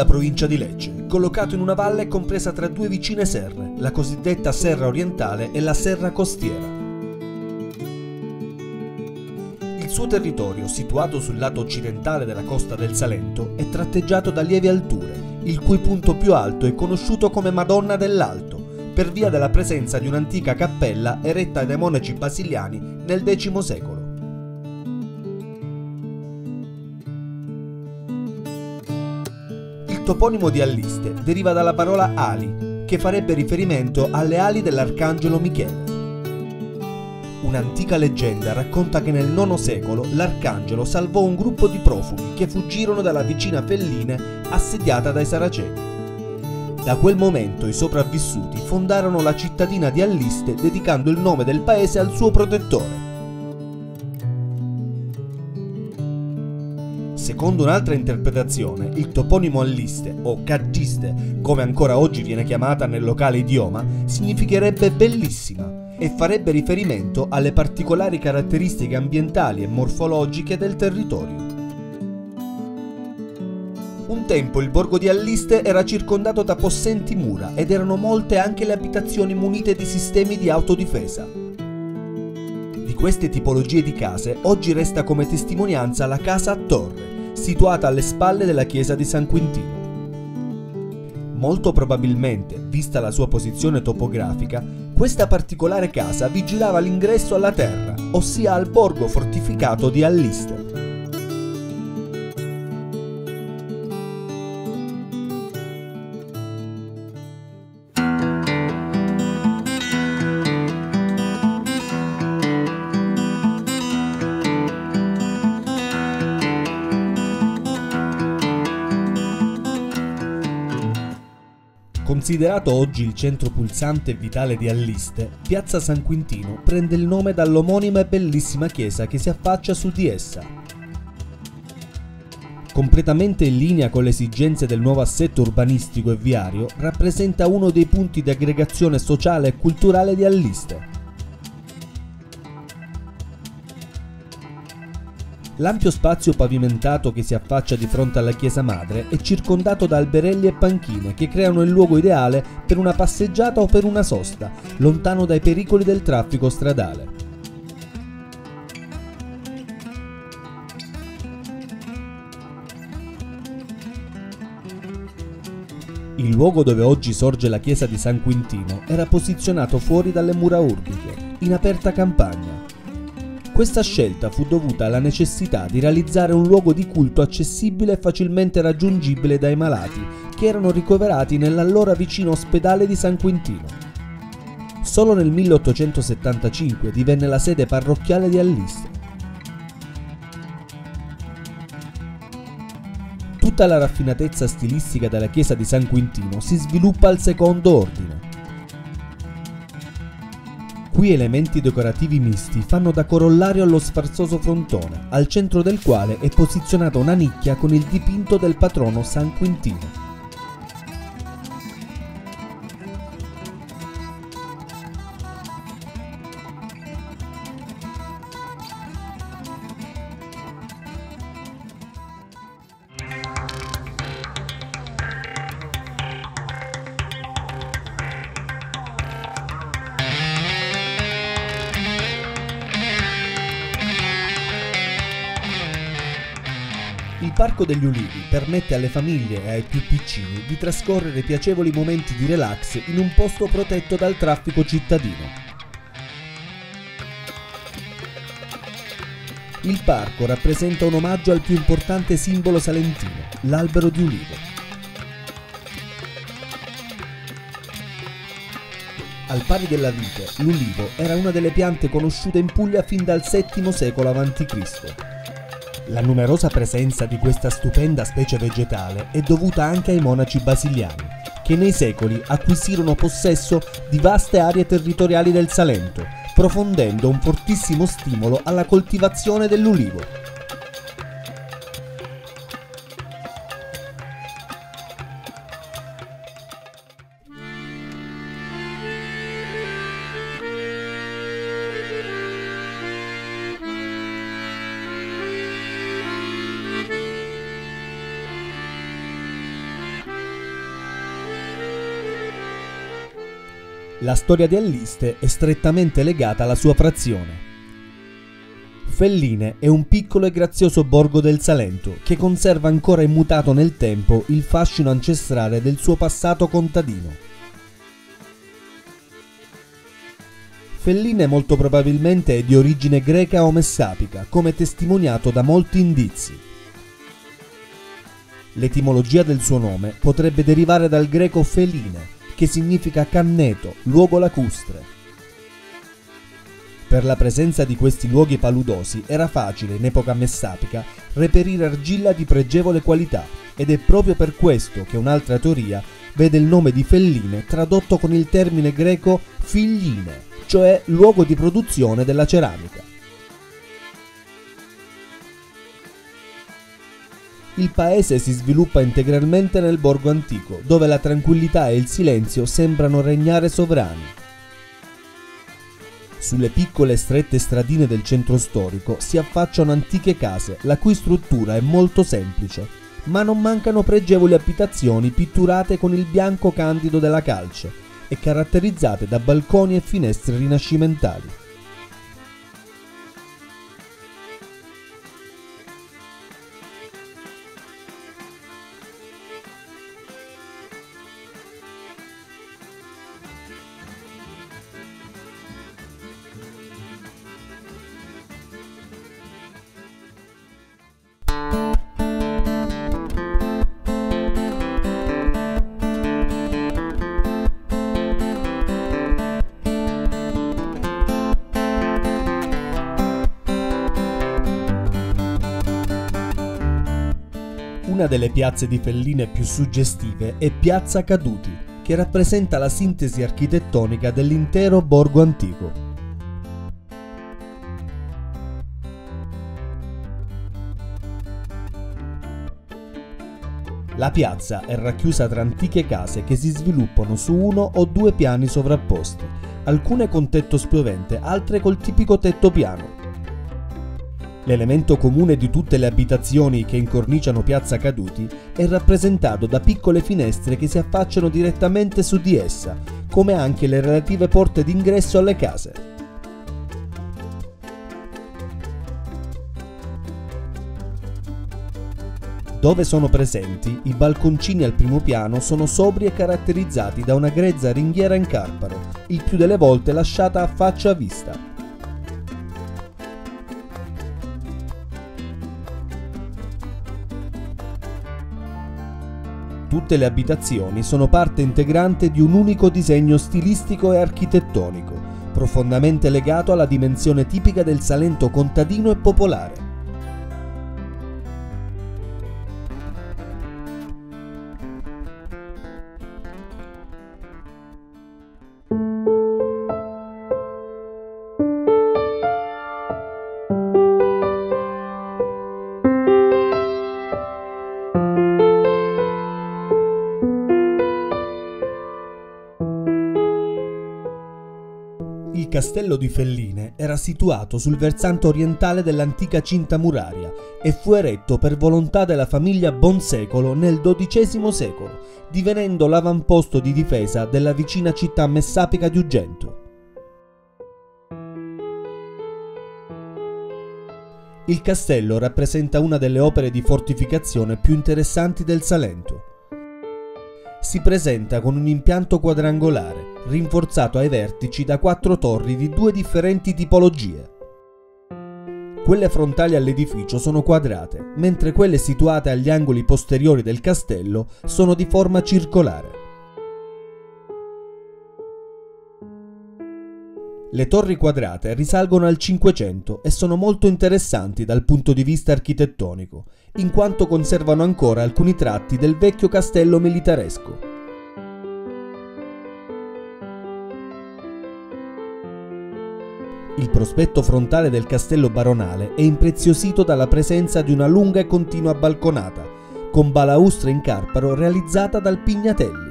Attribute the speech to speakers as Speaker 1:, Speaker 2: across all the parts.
Speaker 1: della provincia di Lecce, collocato in una valle compresa tra due vicine serre, la cosiddetta Serra Orientale e la Serra Costiera. Il suo territorio, situato sul lato occidentale della costa del Salento, è tratteggiato da lievi alture, il cui punto più alto è conosciuto come Madonna dell'Alto, per via della presenza di un'antica cappella eretta dai monaci basiliani nel X secolo. Toponimo di Alliste deriva dalla parola ali, che farebbe riferimento alle ali dell'arcangelo Michele. Un'antica leggenda racconta che nel IX secolo l'arcangelo salvò un gruppo di profughi che fuggirono dalla vicina Felline assediata dai saraceni. Da quel momento i sopravvissuti fondarono la cittadina di Alliste dedicando il nome del paese al suo protettore. Secondo un'altra interpretazione, il toponimo Alliste, o Caggiste, come ancora oggi viene chiamata nel locale idioma, significherebbe bellissima e farebbe riferimento alle particolari caratteristiche ambientali e morfologiche del territorio. Un tempo il borgo di Alliste era circondato da possenti mura ed erano molte anche le abitazioni munite di sistemi di autodifesa. Di queste tipologie di case oggi resta come testimonianza la casa a torre, situata alle spalle della chiesa di San Quintino. Molto probabilmente, vista la sua posizione topografica, questa particolare casa vigilava l'ingresso alla terra, ossia al borgo fortificato di Alliste. Considerato oggi il centro pulsante e vitale di Alliste, Piazza San Quintino prende il nome dall'omonima e bellissima chiesa che si affaccia su di essa. Completamente in linea con le esigenze del nuovo assetto urbanistico e viario, rappresenta uno dei punti di aggregazione sociale e culturale di Alliste. L'ampio spazio pavimentato che si affaccia di fronte alla chiesa madre è circondato da alberelli e panchine che creano il luogo ideale per una passeggiata o per una sosta, lontano dai pericoli del traffico stradale. Il luogo dove oggi sorge la chiesa di San Quintino era posizionato fuori dalle mura urbiche, in aperta campagna, questa scelta fu dovuta alla necessità di realizzare un luogo di culto accessibile e facilmente raggiungibile dai malati che erano ricoverati nell'allora vicino ospedale di San Quintino. Solo nel 1875 divenne la sede parrocchiale di Alliste. Tutta la raffinatezza stilistica della chiesa di San Quintino si sviluppa al secondo ordine. Qui elementi decorativi misti fanno da corollario allo sfarzoso frontone, al centro del quale è posizionata una nicchia con il dipinto del patrono San Quintino. Il Parco degli Ulivi permette alle famiglie e ai più piccini di trascorrere piacevoli momenti di relax in un posto protetto dal traffico cittadino. Il parco rappresenta un omaggio al più importante simbolo salentino, l'albero di ulivo. Al pari della vite, l'ulivo era una delle piante conosciute in Puglia fin dal VII secolo a.C. La numerosa presenza di questa stupenda specie vegetale è dovuta anche ai monaci basiliani, che nei secoli acquisirono possesso di vaste aree territoriali del Salento, profondendo un fortissimo stimolo alla coltivazione dell'ulivo. La storia di Alliste è strettamente legata alla sua frazione. Felline è un piccolo e grazioso borgo del Salento che conserva ancora immutato nel tempo il fascino ancestrale del suo passato contadino. Felline molto probabilmente è di origine greca o messapica, come testimoniato da molti indizi. L'etimologia del suo nome potrebbe derivare dal greco feline, che significa canneto, luogo lacustre. Per la presenza di questi luoghi paludosi era facile in epoca messapica reperire argilla di pregevole qualità ed è proprio per questo che un'altra teoria vede il nome di Felline tradotto con il termine greco figline, cioè luogo di produzione della ceramica. Il paese si sviluppa integralmente nel borgo antico, dove la tranquillità e il silenzio sembrano regnare sovrani. Sulle piccole e strette stradine del centro storico si affacciano antiche case, la cui struttura è molto semplice, ma non mancano pregevoli abitazioni pitturate con il bianco candido della calce e caratterizzate da balconi e finestre rinascimentali. Una delle piazze di Felline più suggestive è Piazza Caduti, che rappresenta la sintesi architettonica dell'intero borgo antico. La piazza è racchiusa tra antiche case che si sviluppano su uno o due piani sovrapposti, alcune con tetto spiovente, altre col tipico tetto piano. L'elemento comune di tutte le abitazioni che incorniciano Piazza Caduti è rappresentato da piccole finestre che si affacciano direttamente su di essa, come anche le relative porte d'ingresso alle case. Dove sono presenti, i balconcini al primo piano sono sobri e caratterizzati da una grezza ringhiera in carparo, il più delle volte lasciata a faccia vista. Tutte le abitazioni sono parte integrante di un unico disegno stilistico e architettonico, profondamente legato alla dimensione tipica del Salento contadino e popolare. Castello di Felline era situato sul versante orientale dell'antica cinta muraria e fu eretto per volontà della famiglia Bonsecolo nel XII secolo, divenendo l'avamposto di difesa della vicina città messapica di Ugento. Il castello rappresenta una delle opere di fortificazione più interessanti del Salento si presenta con un impianto quadrangolare, rinforzato ai vertici da quattro torri di due differenti tipologie. Quelle frontali all'edificio sono quadrate, mentre quelle situate agli angoli posteriori del castello sono di forma circolare. Le torri quadrate risalgono al Cinquecento e sono molto interessanti dal punto di vista architettonico, in quanto conservano ancora alcuni tratti del vecchio castello militaresco. Il prospetto frontale del castello baronale è impreziosito dalla presenza di una lunga e continua balconata, con balaustra in carparo realizzata dal Pignatelli.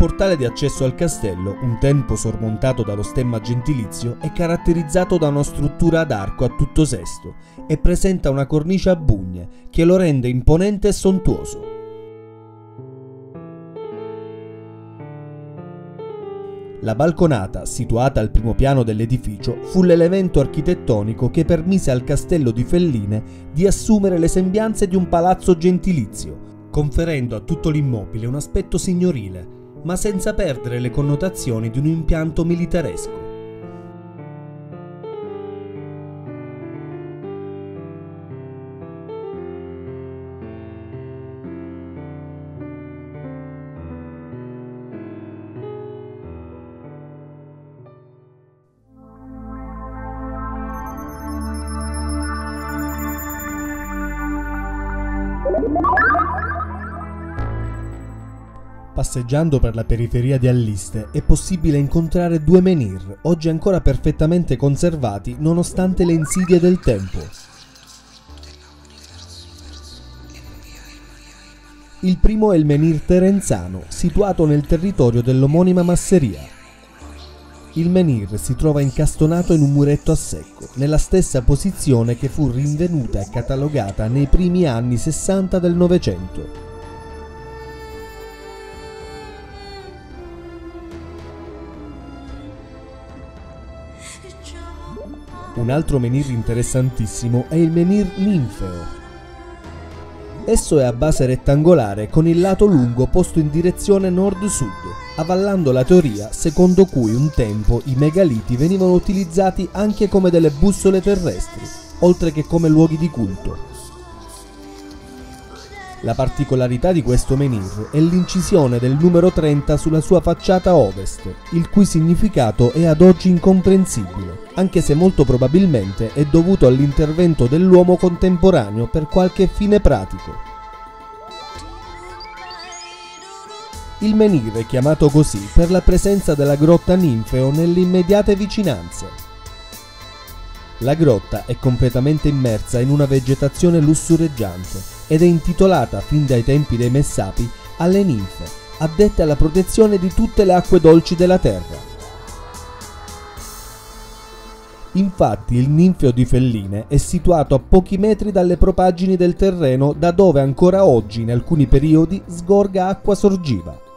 Speaker 1: Portale di accesso al castello, un tempo sormontato dallo stemma gentilizio, è caratterizzato da una struttura ad arco a tutto sesto e presenta una cornice a bugne che lo rende imponente e sontuoso. La balconata, situata al primo piano dell'edificio, fu l'elemento architettonico che permise al castello di Felline di assumere le sembianze di un palazzo gentilizio, conferendo a tutto l'immobile un aspetto signorile, ma senza perdere le connotazioni di un impianto militaresco. Passeggiando per la periferia di Alliste è possibile incontrare due menhir, oggi ancora perfettamente conservati nonostante le insidie del tempo. Il primo è il menhir terenzano, situato nel territorio dell'omonima masseria. Il menhir si trova incastonato in un muretto a secco, nella stessa posizione che fu rinvenuta e catalogata nei primi anni 60 del Novecento. Un altro menhir interessantissimo è il menhir ninfeo. Esso è a base rettangolare con il lato lungo posto in direzione nord-sud, avallando la teoria secondo cui un tempo i megaliti venivano utilizzati anche come delle bussole terrestri, oltre che come luoghi di culto. La particolarità di questo menhir è l'incisione del numero 30 sulla sua facciata ovest, il cui significato è ad oggi incomprensibile, anche se molto probabilmente è dovuto all'intervento dell'uomo contemporaneo per qualche fine pratico. Il menhir è chiamato così per la presenza della grotta ninfeo nelle immediate vicinanze. La grotta è completamente immersa in una vegetazione lussureggiante ed è intitolata fin dai tempi dei Messapi alle ninfe, addette alla protezione di tutte le acque dolci della terra. Infatti il ninfeo di Felline è situato a pochi metri dalle propaggini del terreno da dove ancora oggi in alcuni periodi sgorga acqua sorgiva.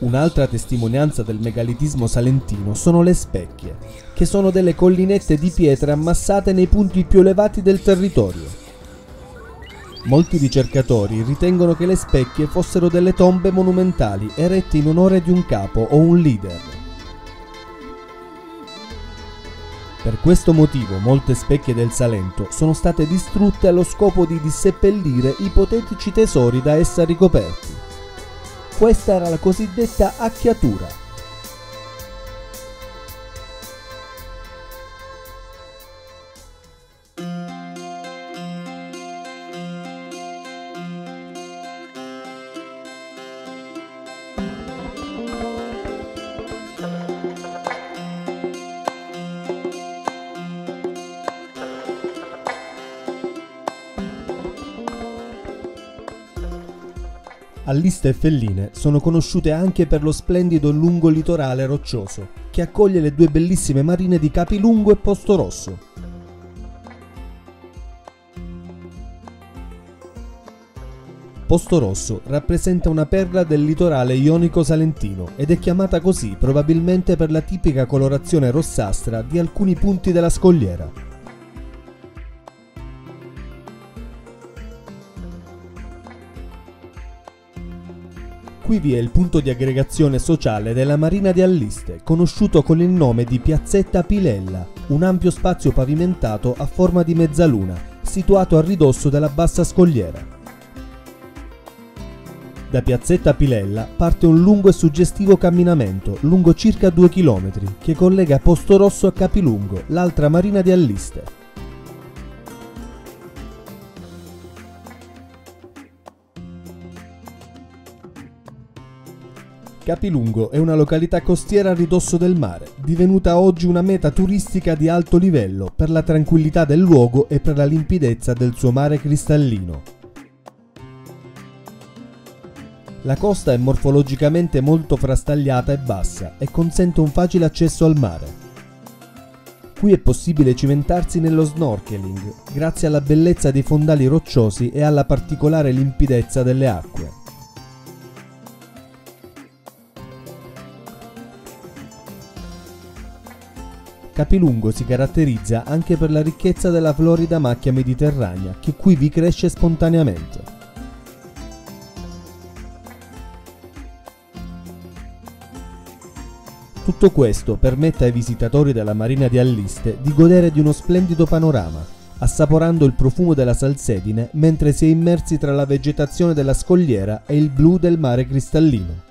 Speaker 1: Un'altra testimonianza del megalitismo salentino sono le specchie, che sono delle collinette di pietre ammassate nei punti più elevati del territorio. Molti ricercatori ritengono che le specchie fossero delle tombe monumentali erette in onore di un capo o un leader. Per questo motivo molte specchie del Salento sono state distrutte allo scopo di disseppellire ipotetici tesori da essa ricoperti. Questa era la cosiddetta acchiatura. Alliste e Felline sono conosciute anche per lo splendido lungo litorale roccioso, che accoglie le due bellissime marine di Capilungo e Posto Rosso. Posto Rosso rappresenta una perla del litorale ionico-salentino ed è chiamata così probabilmente per la tipica colorazione rossastra di alcuni punti della scogliera. Qui vi è il punto di aggregazione sociale della Marina di Alliste, conosciuto con il nome di Piazzetta Pilella, un ampio spazio pavimentato a forma di mezzaluna, situato a ridosso della bassa scogliera. Da Piazzetta Pilella parte un lungo e suggestivo camminamento, lungo circa 2 km, che collega Posto Rosso a Capilungo, l'altra marina di Alliste. Capilungo è una località costiera a ridosso del mare, divenuta oggi una meta turistica di alto livello per la tranquillità del luogo e per la limpidezza del suo mare cristallino. La costa è morfologicamente molto frastagliata e bassa e consente un facile accesso al mare. Qui è possibile cimentarsi nello snorkeling, grazie alla bellezza dei fondali rocciosi e alla particolare limpidezza delle acque. Capilungo si caratterizza anche per la ricchezza della florida macchia mediterranea che qui vi cresce spontaneamente. Tutto questo permette ai visitatori della Marina di Alliste di godere di uno splendido panorama, assaporando il profumo della salsedine mentre si è immersi tra la vegetazione della scogliera e il blu del mare cristallino.